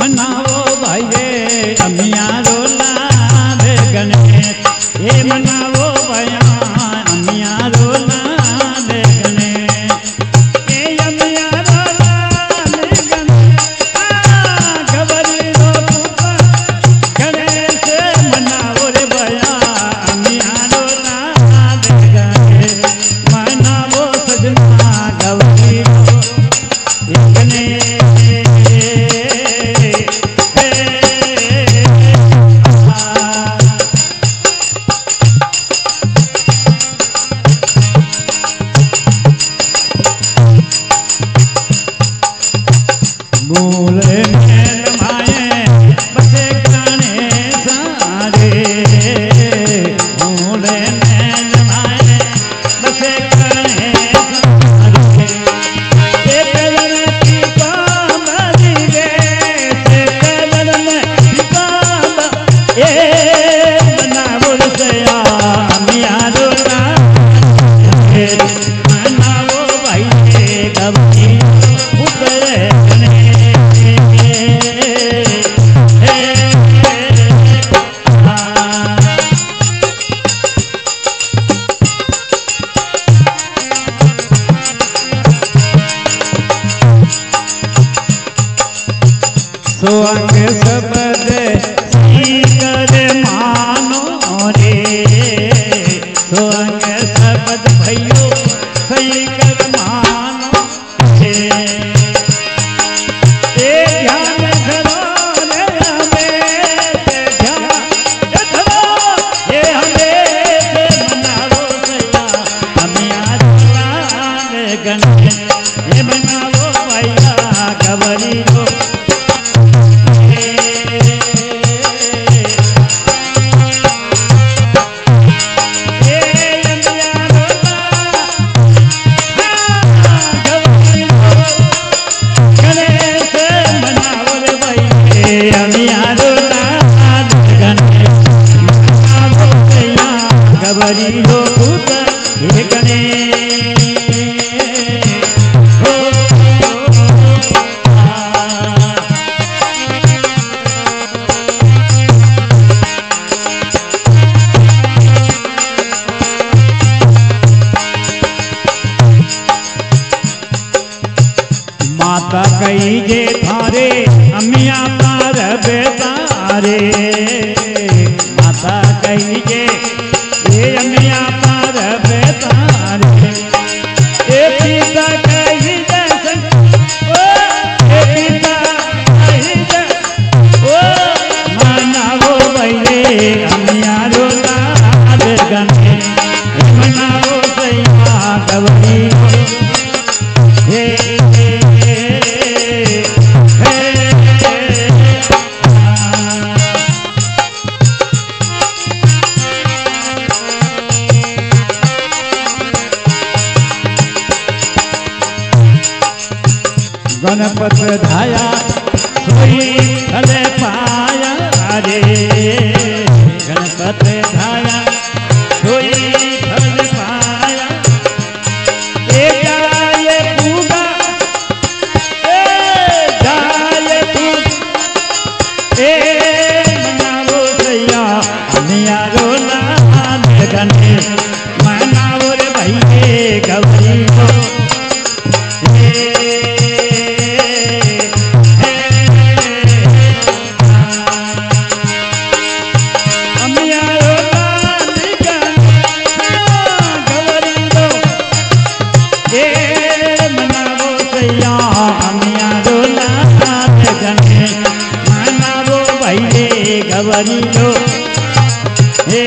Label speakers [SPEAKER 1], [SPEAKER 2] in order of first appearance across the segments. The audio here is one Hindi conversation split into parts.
[SPEAKER 1] मनाओ भाई रमिया सब गण माता कई जे थारे अमिया पार बेतारे। माता कई जे ये अमिया गणपत धाया, सोई थले पाया रे गणपत धाया, सोई थल पाया। ए जाए पूजा, ए जाए तू ए मनारो सैया नियारो ना गणेश। सवरियो हे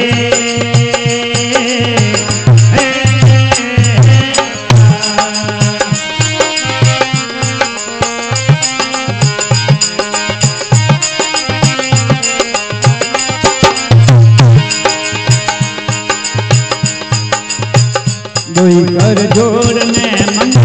[SPEAKER 1] कर जोड़ में मन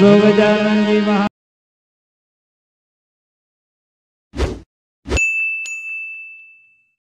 [SPEAKER 1] गुरु गजानन जी महा